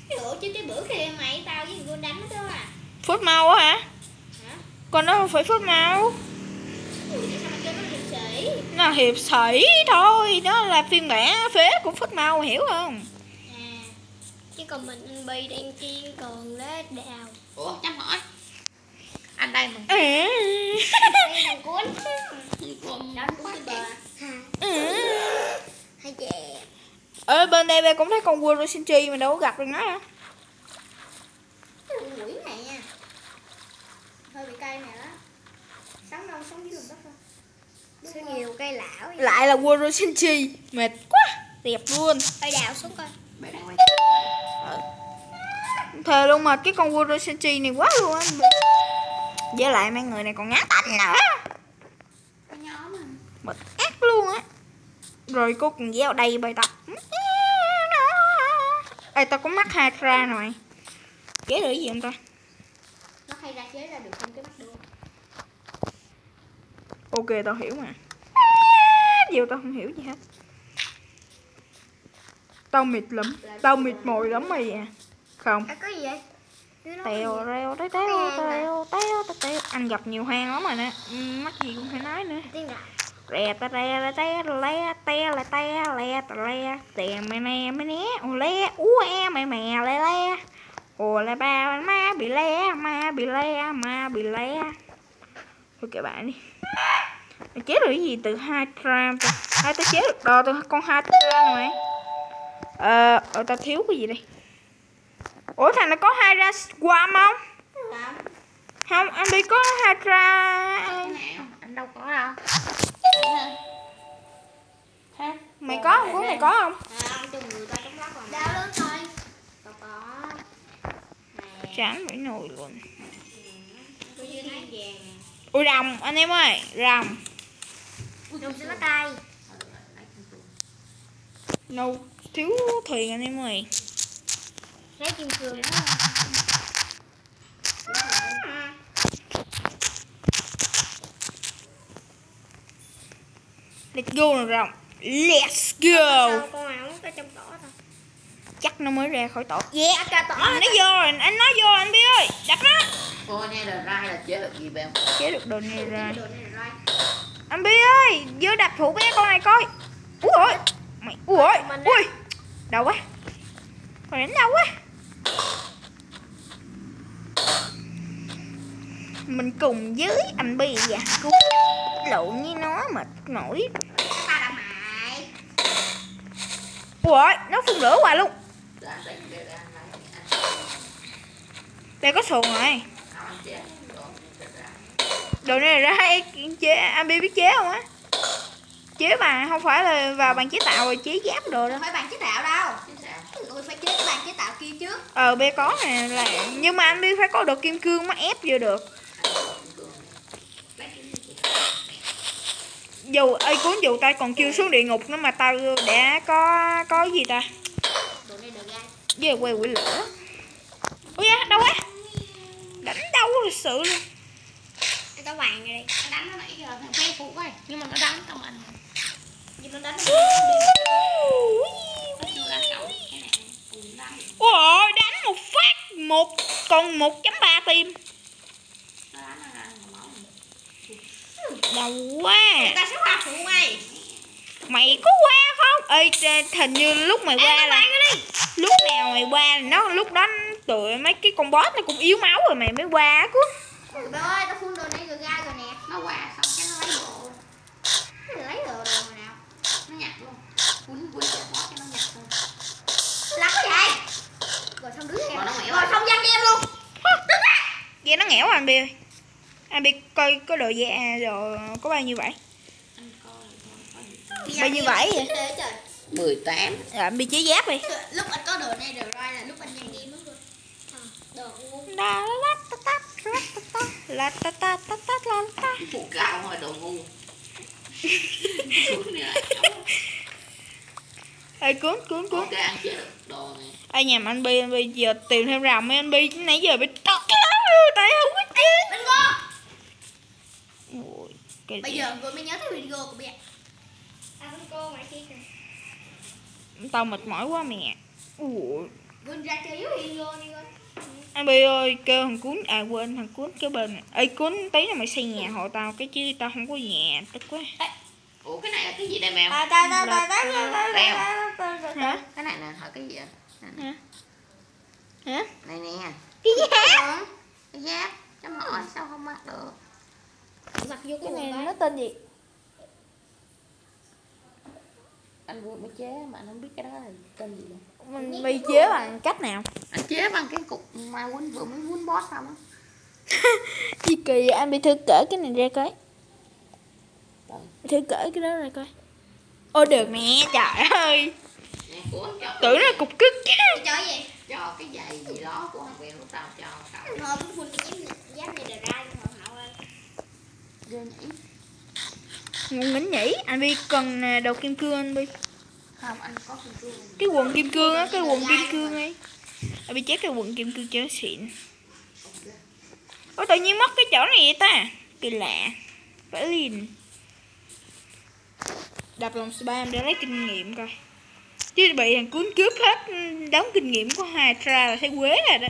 [SPEAKER 3] Ủa chứ cái bữa kia mày tao với người đánh nó đó à?
[SPEAKER 1] Phút mau á hả?
[SPEAKER 3] Hả?
[SPEAKER 1] Con nó không phải phút mau.
[SPEAKER 3] Nó
[SPEAKER 1] hiệp sĩ thôi nó là phiên bản phế của phút mau hiểu không
[SPEAKER 3] còn mình anh bi đang chiên còn lá đào.
[SPEAKER 2] Ủa chăm hỏi. Anh đây mà.
[SPEAKER 1] Ừ.
[SPEAKER 3] đây thằng cuốn. Cuốn hay chè.
[SPEAKER 1] Ở bên đây bên cũng thấy con Wuro Shinji mà đâu có gặp được nó đâu.
[SPEAKER 3] Con quỷ này nha. Hơi bị cay nè đó. Sống đâu sống dưới đường đất thôi. Sao nhiều cây lão
[SPEAKER 1] lại là Wuro Shinji mệt quá. Đẹp luôn.
[SPEAKER 3] Ơi đào xuống coi.
[SPEAKER 2] Bé đang quay
[SPEAKER 1] thề luôn mệt cái con Wuro Shinji này quá luôn anh với lại mấy người này còn ngán tanh nữa.
[SPEAKER 2] Mà
[SPEAKER 1] mệt ác luôn á. Rồi cô còn gieo đầy bài tập. Ê tao có mắt hai ra mày chế được gì không ta?
[SPEAKER 3] Nó hay ra chế ra được không cái mắt đua
[SPEAKER 1] ok tao hiểu mà. Điều tao không hiểu gì hết. Tao mệt lắm. Tao mệt mỏi lắm mày à Không?
[SPEAKER 3] À gì vậy? Nó
[SPEAKER 1] Tèo reo tèo tèo tèo tèo tèo tèo Anh gặp nhiều hang lắm rồi nè. Ừ, Mắc gì cũng phải nói nữa. Rè ta rè la te le te la te le ta le Tè mè nè mè né. Ô le ú e mè mè le le. Ồ la ba ma bị le Ma bị le ma bị le. Thôi kệ bạn đi. Mày chế được cái gì từ hai gram ta? Tao chế được đồ từ con hai gram rồi. Ờ, ờ tao thiếu cái gì đây Ủa thằng này có hai ra quam không? Không, anh đi có hai ra
[SPEAKER 2] anh đâu có đâu.
[SPEAKER 1] Mày có không? Cuốn mày có không?
[SPEAKER 3] à
[SPEAKER 1] Chán phải nồi luôn. Ui rồng, anh em ơi, rồng.
[SPEAKER 3] Dùng cho nó cay
[SPEAKER 1] Nâu thiếu thuyền anh em ơi
[SPEAKER 3] lấy kim cương đó.
[SPEAKER 1] Let's go nào rồng. Let's go.
[SPEAKER 3] Sao con nào không có trong tỏ thôi.
[SPEAKER 1] Chắc nó mới ra khỏi tổ Yeah
[SPEAKER 3] cả tỏ
[SPEAKER 1] Nó vô rồi, anh nói vô rồi anh Bi ơi. Đập nó.
[SPEAKER 2] Cô nghe lời rai là chế được gì bé
[SPEAKER 1] Chế được đồ này ra
[SPEAKER 3] đồ này là
[SPEAKER 1] Anh Bi ơi, vô đập thủ bé con này coi. Ui ôi. Mày, ui ôi,
[SPEAKER 3] Mình á.
[SPEAKER 1] ui. Đâu quá. Còn đánh đâu quá Mình cùng với anh Bi và cứu lộn với nó mệt nổi. Ôi, nó phun lửa hoài luôn. Đây có xuồng rồi.
[SPEAKER 2] Đồ
[SPEAKER 1] này ra hay chế, anh Bi biết chế không á? Chế mà không phải là vào bàn chế tạo rồi chế giáp đồ đó
[SPEAKER 3] không phải bàn chế tạo đâu. Phải chế cái bàn chế tạo kia trước.
[SPEAKER 1] Ờ B có nè là Nhưng mà anh Bi phải có đồ kim cương mới ép vô được
[SPEAKER 2] lấy cái gì
[SPEAKER 1] Dù ơi cuốn dù tao còn chưa xuống địa ngục nữa mà tao đã có có gì ta? Với quay quỷ lửa. Ui da đâu á Đánh đâu thật sự luôn.
[SPEAKER 3] Có vàng rồi đi.
[SPEAKER 2] Nó đánh nó nãy giờ thằng phe phụ ấy nhưng mà nó đánh tao anh
[SPEAKER 3] nhưng nó đánh
[SPEAKER 1] Ôi đánh một phát một còn 1.3 tim
[SPEAKER 2] nó đánh nó ra mà máu
[SPEAKER 1] Đau quá
[SPEAKER 3] người ta sẽ hoa phụ mày.
[SPEAKER 1] Mày có qua không? Ê hình như lúc mày qua là Lúc nào mày qua là nó lúc đó tụi mấy cái con boss nó cũng yếu máu rồi mày mới qua á cứ
[SPEAKER 3] bé ơi, tao phun đồ này rồi ra rồi nè.
[SPEAKER 2] Nó qua xong cái nó lấy bộ
[SPEAKER 3] Mày lấy đồ đồ hồi nào.
[SPEAKER 2] Nó nhặt luôn. Quýnh quýnh cho bó cho nó nhặt luôn.
[SPEAKER 3] Lắm cái vậy Rồi xong đứa em.
[SPEAKER 2] Rồi nó
[SPEAKER 3] xong dăng em luôn.
[SPEAKER 1] Vậy nó nghẽo à anh Bi ơi Anh Bi coi có đồ da rồi có bao nhiêu vậy?
[SPEAKER 2] anh coi
[SPEAKER 3] thì
[SPEAKER 1] Bao nhiêu vậy?
[SPEAKER 3] Trời.
[SPEAKER 2] 18
[SPEAKER 1] Rồi anh bị chế giáp đi.
[SPEAKER 3] Lúc anh có đồ này đồ roi là lúc anh nhanh game luôn đồ ngu
[SPEAKER 1] La la ta ta la ta ta la ta ta ta ta la ta.
[SPEAKER 2] Phụ cao thôi đồ ngu.
[SPEAKER 1] Ê cuốn cuốn cuốn.
[SPEAKER 2] Ok ăn chế được đồ này.
[SPEAKER 1] Ê nhà mà anh Bi anh Bi giờ tìm thêm rồng mấy anh Bi nãy giờ bị tóc Tại không có chế
[SPEAKER 3] Bên go
[SPEAKER 1] Ôi, cái
[SPEAKER 3] Bây
[SPEAKER 1] gì?
[SPEAKER 3] giờ vừa mới nhớ tới video của mẹ À cô ngoài kia kìa
[SPEAKER 1] Tao mệt mỏi quá mẹ Ủa
[SPEAKER 3] Vươn ra chơi với video đi coi
[SPEAKER 1] Anh Bi ơi kêu thằng cuốn À quên thằng cuốn cái bên Ê cuốn tí là mày xây nhà hộ tao Cái chứ tao không có nhà Tức quá
[SPEAKER 2] Ủa cái này là cái gì đây mèo
[SPEAKER 3] À ta ta ta ta ta
[SPEAKER 2] Leo.
[SPEAKER 1] Hả?
[SPEAKER 2] Cái này nè hỏi cái gì vậy
[SPEAKER 1] Hả? Hả?
[SPEAKER 2] Này nè
[SPEAKER 1] Cái gì
[SPEAKER 2] Cái giáp Chấm hỏi sao không mặc được
[SPEAKER 3] Mặc vô
[SPEAKER 1] Cái
[SPEAKER 3] cái
[SPEAKER 1] này nó tên gì?
[SPEAKER 2] Anh vừa mới chế mà anh không biết cái đó là tên gì đâu
[SPEAKER 1] Mình Bi chế bằng cách nào?
[SPEAKER 2] Anh chế bằng cái cục ma quýnh vừa mới quýnh boss xong á. *laughs*
[SPEAKER 1] Gì kỳ vậy? anh bị thử cỡ cái này ra coi? Thử cỡ cái đó ra coi. Ôi được nè trời ơi.
[SPEAKER 2] Cho.
[SPEAKER 1] Tưởng là cục cứt chứ.
[SPEAKER 3] Cái chó gì?
[SPEAKER 2] cho cái giày gì đó của thằng Quyền của tao cho
[SPEAKER 3] Thôi cũng phun cái giáp này ra nhưng mà hậu ơi
[SPEAKER 2] Ghê nhỉ
[SPEAKER 1] Ngon nghĩnh nhỉ? Anh Bi cần à, đầu kim cương anh Bi
[SPEAKER 2] Không anh có kim cương.
[SPEAKER 1] Cái quần kim cương á Cái quần kim cương ấy. Anh Bi chế cái quần kim cương cho nó xịn. Ôi tự nhiên mất cái chỗ này vậy ta? Kỳ lạ. Phải liền. Đập lòng spam để lấy kinh nghiệm coi. Chứ bị thằng cuốn cướp hết đóng kinh nghiệm của hai tra là thấy quế rồi đó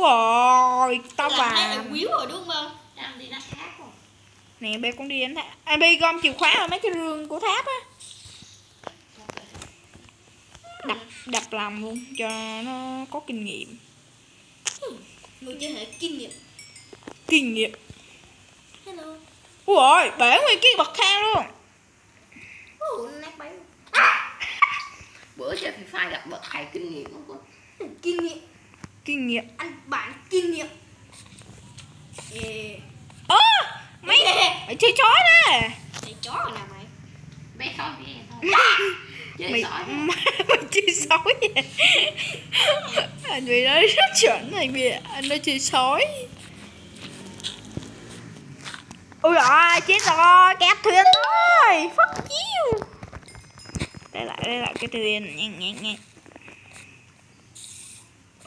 [SPEAKER 1] Wow, tao
[SPEAKER 3] Làm thấy là
[SPEAKER 1] vào
[SPEAKER 3] quýu rồi đúng không?
[SPEAKER 2] Đang đi nó khác không
[SPEAKER 1] Nè bé con đi anh tháp. Anh Bi gom chìa khóa ở mấy cái rương của tháp á. Đập đập lòng luôn cho nó có kinh nghiệm.
[SPEAKER 3] Người chơi hệ kinh nghiệm.
[SPEAKER 1] Kinh nghiệm.
[SPEAKER 3] Hello.
[SPEAKER 1] Ui bể nguyên cái bậc thang luôn.
[SPEAKER 3] Ủa, nát bấy
[SPEAKER 2] Bữa chơi Free Fire gặp bậc thầy kinh nghiệm không
[SPEAKER 3] Kinh nghiệm
[SPEAKER 1] Kinh nghiệm.
[SPEAKER 3] Anh bạn kinh nghiệm. Yeah.
[SPEAKER 1] Ơ Mấy Mày chơi chó đó
[SPEAKER 3] Này chó rồi nào mày.
[SPEAKER 2] Bé sói bé thôi. *laughs* Chơi
[SPEAKER 1] Mày,
[SPEAKER 2] sói
[SPEAKER 1] mày, mày chơi sói vậy. Anh bị nói rất chuẩn này bị Anh nói chơi sói Ui rồi chết rồi Kẹp thuyền rồi Fuck you. Đây lại đây lại cái thuyền. Nha nha nha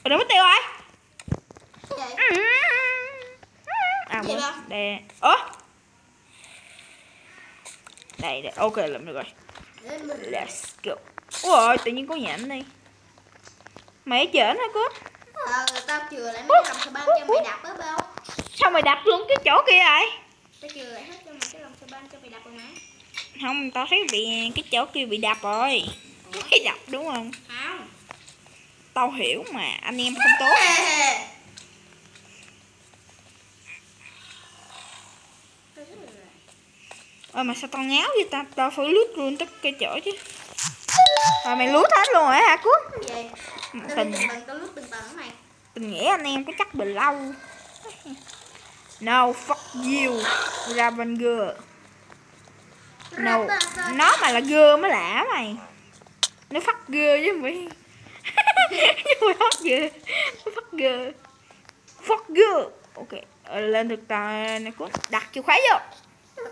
[SPEAKER 1] Ở đâu mất tiêu rồi À quên? Đây Ơ Đây đây ok làm được rồi. Let's go. Ôi tự nhiên có nhện đây Mày chởn hả cốt
[SPEAKER 3] Ờ, tao chừa lại mấy cái lòng sờ ban cho mày đập á bao
[SPEAKER 1] Sao mày đập luôn cái chỗ kia vậy?
[SPEAKER 3] Tao chừa lại hết cho mày cái lòng sờ ban cho mày đập rồi má
[SPEAKER 1] Không tao thấy bị cái chỗ kia bị đập rồi. Mày đập đúng không?
[SPEAKER 3] Không
[SPEAKER 1] Tao hiểu mà, anh em không tốt. Ôi, mà sao tao ngáo vậy ta? Tao phải lướt luôn tất cái chỗ chứ. Rồi mày lướt hết luôn rồi hả Cút Tình
[SPEAKER 3] từng
[SPEAKER 1] Tình nghĩa anh em có chắc bền lâu. No fuck you. Ravanger No Nó mà là gơ mới lạ mày. Nó phát gơ chứ mày gơ Nó phát gơ Phát gơ Ok ờ, Lên thực tờ này cũng đặt chìa khóa vô.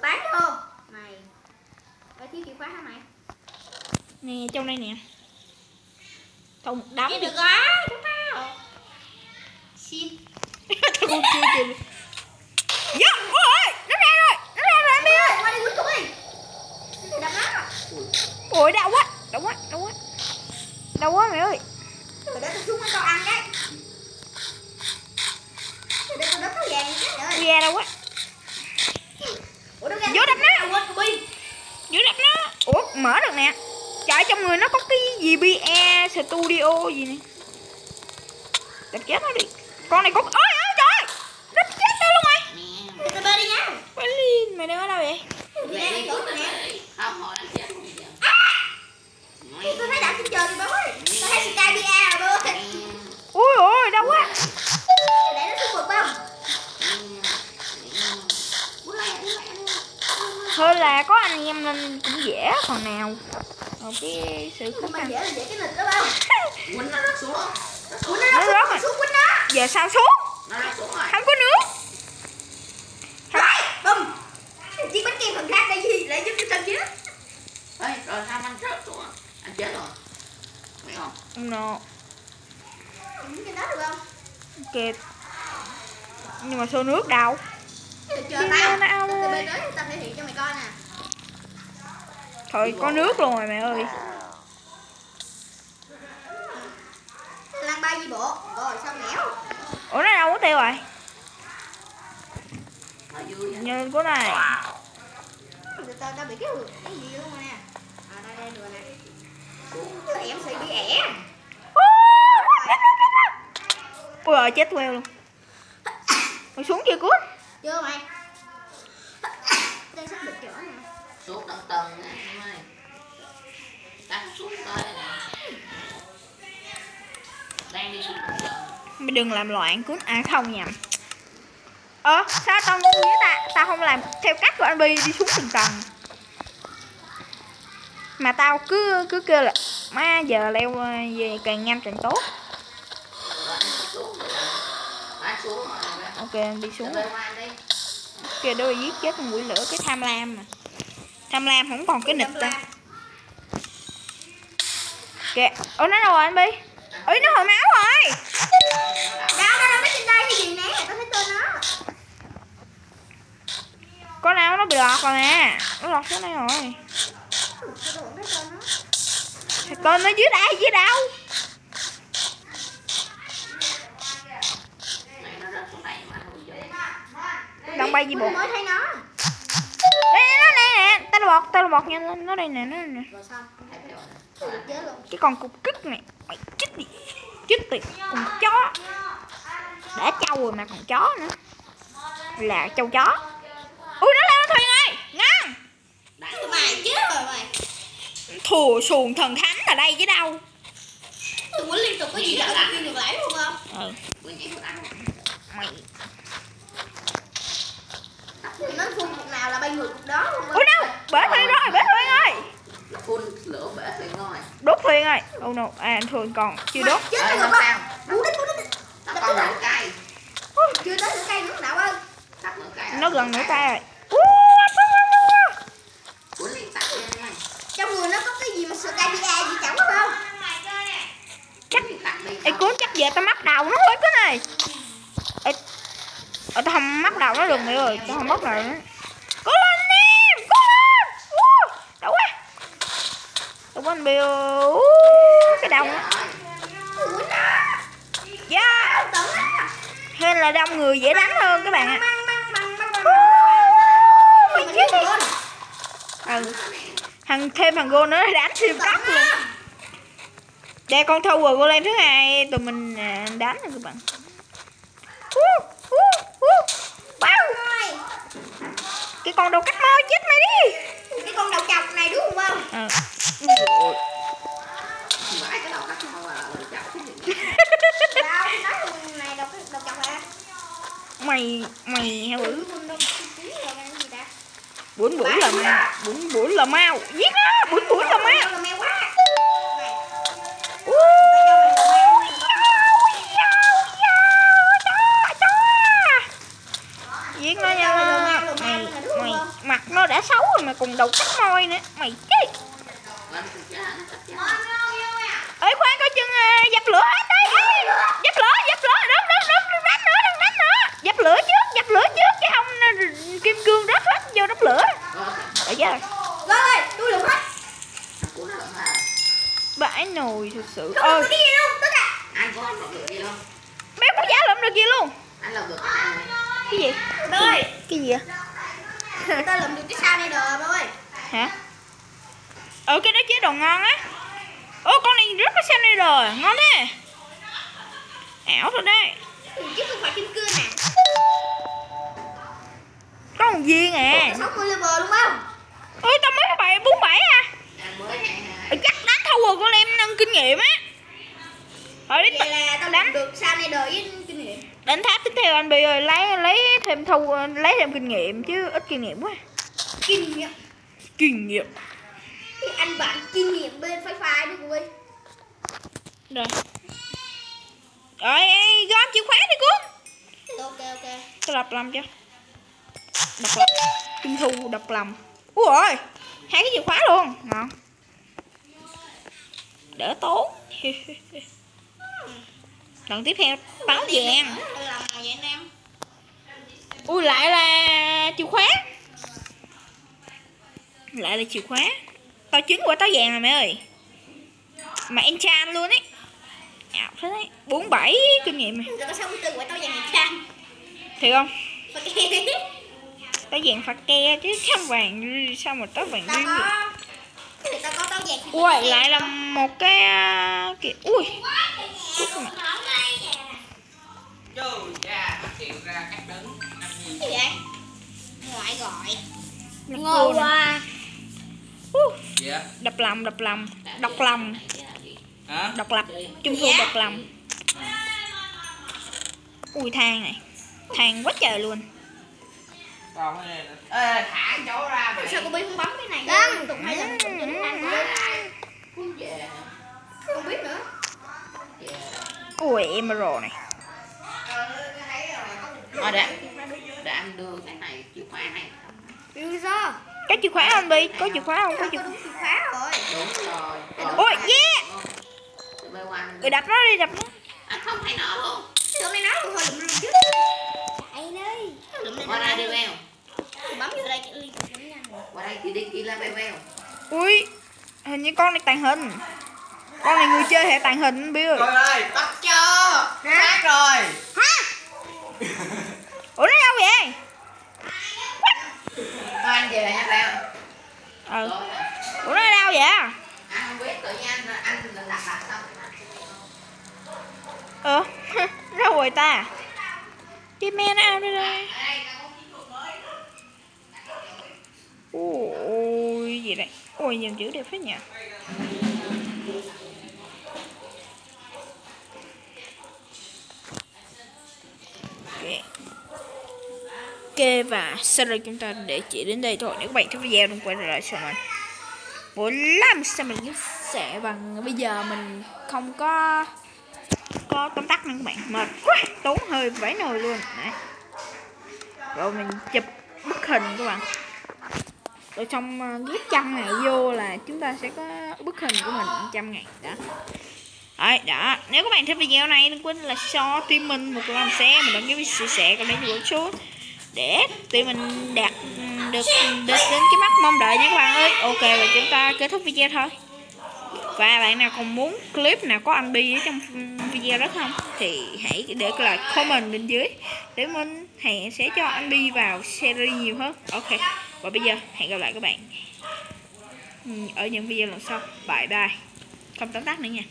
[SPEAKER 3] Tán vô. Mày. Phải thiếu chìa khóa hả mày?
[SPEAKER 1] Nè trong đây nè. Thôi một đám
[SPEAKER 3] được Chúng tao Xin. *laughs*
[SPEAKER 1] Tao cũng chưa kịp Dạ Ôi Nó ra rồi Nó ra rồi biết ơi.
[SPEAKER 3] Qua đi quýnh
[SPEAKER 1] Ôi đau quá Đau quá Đau quá. Đau quá mày ơi
[SPEAKER 3] Rồi để tao xuống tao ăn cái Rồi để tao đớt tao vàng cái ơi
[SPEAKER 1] Ghe đau quá
[SPEAKER 3] Ủa đâu ra
[SPEAKER 1] Vô đập nó.
[SPEAKER 3] Quên Bi
[SPEAKER 1] Vô đập nó. Ủa mở được nè. Trời trong người nó có cái gì BE Studio gì nè? Đập chết nó đi. Con này có Ôi ôi trời Đập chết tao luôn rồi
[SPEAKER 2] Nè
[SPEAKER 3] Để tao bê đi nha.
[SPEAKER 1] Quay lên Mày đang ở đâu vậy?
[SPEAKER 2] Lẹ đi chỗ này Không hồi anh chết
[SPEAKER 3] tôi thấy đạp trên trời thì bố ơi. Tôi thấy Sky BA ơi
[SPEAKER 1] Ui ôi đau quá.
[SPEAKER 3] Để nó không
[SPEAKER 2] bữa nay
[SPEAKER 1] thôi là có anh em nên cũng dễ phần nào. Rồi cái sự khó khăn
[SPEAKER 3] dễ là dễ cái nịch đó không
[SPEAKER 2] quýnh nó rớt xuống. Xuống
[SPEAKER 3] nó
[SPEAKER 1] rớt
[SPEAKER 3] xuống quýnh nó.
[SPEAKER 1] Giờ sao xuống
[SPEAKER 2] nó rớt xuống rồi
[SPEAKER 1] không có nước
[SPEAKER 3] Rồi bùm Chiếc bánh kem phần khác đây gì lại giúp cho chân chứ
[SPEAKER 2] Ê, rồi sao anh rớt xuống rồi anh chết rồi thấy không
[SPEAKER 1] no
[SPEAKER 3] Những cái đó được không
[SPEAKER 1] kịp. Nhưng mà xô nước đâu?
[SPEAKER 3] Chờ tao. Bên đó tao thể hiện cho mày coi nè.
[SPEAKER 1] Thôi có nước luôn rồi mẹ ơi.
[SPEAKER 3] Lan bay đi bộ. Rồi sao nghẽo
[SPEAKER 1] ủa nó đâu có tiêu rồi? Như của này.
[SPEAKER 3] Tao tao bị cái cái gì luôn nè. À đây đây em sẽ bị ẻ
[SPEAKER 1] ui rồi chết queo luôn. Mày xuống chưa cút
[SPEAKER 3] Chưa mày. Đây sắp được chỗ nè.
[SPEAKER 2] Xuống tầng tầng nè em ơi. Đang xuống đây nè. Đang đi xuống tầng tầng.
[SPEAKER 1] Mày đừng làm loạn cút à không nhầm ờ sao tao ngu với ta tao không làm theo cách của anh bi đi xuống từng tầng? Mà tao cứ cứ kêu là má giờ leo ờ, về càng nhanh càng tốt ok em đi xuống
[SPEAKER 2] đi.
[SPEAKER 1] Kìa đôi giết chết con quỷ lửa cái tham lam mà tham lam không còn cái nịch ta kìa ủa nó đâu rồi anh bi? Ơi nó hồi máu rồi.
[SPEAKER 3] Đâu đâu nó trên đây hay gì nè? Tao thấy tên nó.
[SPEAKER 1] Con nào nó bị lọt rồi nè. Nó lọt xuống đây rồi.
[SPEAKER 3] Tên
[SPEAKER 1] Thì nó dưới đây dưới đâu
[SPEAKER 2] này nó rớt xuống đây mà nó bị vô
[SPEAKER 1] Đang bay đi bộ.
[SPEAKER 3] Mới thấy nó.
[SPEAKER 1] Đây nó đây nè tao bọt tao bọt nhanh lên nó đây nè nó đây nè. Cái con cục kích này mày chết đi chết tiệt con chó. Đã trâu rồi mà còn chó nữa. Là trâu chó. Ui nó leo thuyền ngon
[SPEAKER 3] Đánh mày chứ rồi mày.
[SPEAKER 1] Thùa xuồng thần thánh ở đây chứ đâu.
[SPEAKER 3] Tôi muốn liên tục có gì đó Tôi ngược lại luôn không?
[SPEAKER 1] Ừ. Mày
[SPEAKER 3] Nó phun cục nào là bay ngược cục đó luôn
[SPEAKER 1] ui đâu? Bể thuyền rồi bể thuyền rồi.
[SPEAKER 2] Phun lửa bể thuyền rồi.
[SPEAKER 1] Đốt thuyền rồi. Oh no. À thuyền còn chưa đốt.
[SPEAKER 3] Chết rồi. con
[SPEAKER 2] sao?
[SPEAKER 3] Bú đít bú đít
[SPEAKER 2] nó còn nửa cây.
[SPEAKER 3] Chưa tới nửa cây nữa nào ơi.
[SPEAKER 2] Cây
[SPEAKER 1] nó gần nửa tay rồi.
[SPEAKER 3] Trong người nó có cái gì mà stamina gì chẳng phải không?
[SPEAKER 1] Chắc Ê cuốn chắc giờ tao mắc đầu nó hết cái này ở tao không mắc đầu nó được mày ơi Tao không mắc đầu nó. Cố lên anh em Cố lên. Uh, Đâu quá. Đâu quá anh Bill. Uh, Cái đầu
[SPEAKER 3] á.
[SPEAKER 1] Yeah
[SPEAKER 3] Tận
[SPEAKER 1] Hên là đông người dễ đánh hơn các bạn ạ. Mày chết đi. Ừ. Thằng thêm thằng gôn nữa đánh siêu cấp luôn. Đây con thua rồi Golem thứ hai tụi mình à, đánh rồi các bạn. Uh, uh. Wow. Cái con đầu cắt môi chết mày đi.
[SPEAKER 3] Cái con đầu chọc này đúng không
[SPEAKER 2] cái đầu cắt chọc
[SPEAKER 3] hả *laughs*
[SPEAKER 1] mày mày heo bự bủn bủn là bủn bủn là mau. Giết còn đầu cắt môi nữa. Mày chết
[SPEAKER 2] lên từ chết nó cắt chết
[SPEAKER 1] ơi khoan coi chừng à, dập lửa hết đấy Ê, dập lửa dập lửa đốt đốt đốt đốt đánh nữa đừng đánh nữa dập lửa trước dập lửa trước cái ông à, kim cương rớt hết vô đốt lửa
[SPEAKER 2] rồi
[SPEAKER 1] để chết rồi
[SPEAKER 3] Rồi rồi, tôi lượm hết
[SPEAKER 2] của nó lợn ha
[SPEAKER 1] bãi nồi thực sự
[SPEAKER 3] Không
[SPEAKER 1] ơi
[SPEAKER 3] được cái gì luôn, tất cả
[SPEAKER 2] anh có lợn được gì không
[SPEAKER 1] bé có giá lụm được gì luôn
[SPEAKER 2] anh lợn được cái này này
[SPEAKER 1] cái gì
[SPEAKER 3] Rồi,
[SPEAKER 1] cái gì vậy
[SPEAKER 3] tao lượm được cái sao này rồi ơi
[SPEAKER 1] hả ừ cái đó chế đồ ngon á ô con này rất có xem này rồi ngon thế ảo thôi đấy
[SPEAKER 3] Chứ không phải kim cương nè
[SPEAKER 1] có một viên à
[SPEAKER 3] 60 level đúng không?
[SPEAKER 1] ôi tao mới có bảy bốn bảy à
[SPEAKER 2] anh mới hai hai
[SPEAKER 1] Ừ, chắc đánh thâu rồi con em nâng kinh nghiệm á rồi đi
[SPEAKER 3] Vậy là tao
[SPEAKER 1] đánh
[SPEAKER 3] lượm được sao này đời với kinh nghiệm
[SPEAKER 1] đánh tháp tiếp theo anh bị ơi lấy lấy thêm thu lấy thêm kinh nghiệm chứ ít kinh nghiệm quá.
[SPEAKER 3] Kinh nghiệm?
[SPEAKER 1] Kinh nghiệm.
[SPEAKER 3] Cái anh bạn kinh nghiệm bên phái phái đi cô ơi.
[SPEAKER 1] Rồi. Rồi gom chìa khóa đi cuốn
[SPEAKER 3] ok ok.
[SPEAKER 1] Tôi đọc lòng cho. Đọc lòng. Trung thu đọc lòng. Ui ôi hai cái chìa khóa luôn. Ngon đỡ tốn *laughs* lần tiếp theo báo vàng.
[SPEAKER 3] Tôi làm nào vậy anh em
[SPEAKER 1] ui lại là chìa khóa. Lại là chìa khóa. Tao trứng qua táo vàng rồi mẹ ơi. Mà enchant luôn ấy. Ảo thế đấy. Bốn bảy kinh nghiệm này
[SPEAKER 3] Rồi có 64 quả tao vàng
[SPEAKER 1] thiệt không? Táo vàng phạt ke chứ không vàng sao mà táo vàng riêng được ui lại là một cái à, kìa ui. Cút?
[SPEAKER 3] Ngoại gọi
[SPEAKER 1] Uh,
[SPEAKER 2] Dạ.
[SPEAKER 1] Đập lòng đập lòng. Đọc lòng.
[SPEAKER 2] Hả?
[SPEAKER 1] độc lập. Trung thu độc lòng. Ui than này. Than quá trời luôn
[SPEAKER 2] Cái này nữa Ê thả cháu ra mày.
[SPEAKER 3] Sao cô biết không bấm cái này? Đăng Tụng hai lần tụng dính ăn
[SPEAKER 2] Cũng về
[SPEAKER 3] Không biết nữa.
[SPEAKER 1] Ui emerald này.
[SPEAKER 2] Thôi để Để anh đưa cái này chìa khóa này.
[SPEAKER 3] Vì sao?
[SPEAKER 1] có chìa khóa không bi có chìa khóa không? Có chìa
[SPEAKER 3] khóa rồi.
[SPEAKER 2] Đúng rồi.
[SPEAKER 1] Ôi yeah!
[SPEAKER 2] Anh
[SPEAKER 1] ừ, đập nó đi đập nó.
[SPEAKER 2] Anh không thấy nó luôn.
[SPEAKER 3] Hôm nay nói luôn thôi lụm chứ
[SPEAKER 2] Qua đây đi beo
[SPEAKER 3] Bấm vô đây cái ly nhanh.
[SPEAKER 2] Qua đây đi đi đi ra beo beo
[SPEAKER 1] ui hình như con này tàn hình. Con này người chơi hệ tàn hình bi ơi
[SPEAKER 2] Rồi ơi tắt chưa Khác rồi.
[SPEAKER 1] Ủa nó đâu vậy?
[SPEAKER 2] Thôi anh về nha beo
[SPEAKER 1] ừ. Ủa nó ở đâu vậy?
[SPEAKER 2] Anh không biết tự nhiên anh anh là đặt đặt xong
[SPEAKER 1] ờ đâu rồi ta? Chim me nó out đây đây ôi, gì đây? Ôi nhiều chữ đẹp phết nhỉ? Ok. Ok, và sau đây chúng ta để chỉ đến đây thôi. Nếu các bạn thích video, đừng quên lại cho mình Mỗi lắm sao mình sẽ bằng bây giờ mình không có có tóm tắt nữa các bạn. Mệt quá, tốn hơi vãi nồi luôn. Đấy. rồi mình chụp bức hình các bạn ở trong ờ, ghép trăm ngày vô là chúng ta sẽ có bức hình của mình trăm ngày đó. Đấy, đó. Nếu các bạn thích video này đừng quên là cho team mình một lần xe mình đăng ký chia sẻ còn đến một số để tụi mình đạt được đến, đến cái mắt mong đợi nha các bạn ơi. Ok và chúng ta kết thúc video thôi. Và bạn nào còn muốn clip nào có anh Bi ở trong video đó không thì hãy để lại comment bên dưới. Để mình hẹn sẽ cho anh Bi vào series nhiều hơn. Ok và bây giờ, hẹn gặp lại các bạn. Ừ, ở những video lần sau. Bye bye. Không tóm tắt nữa nha.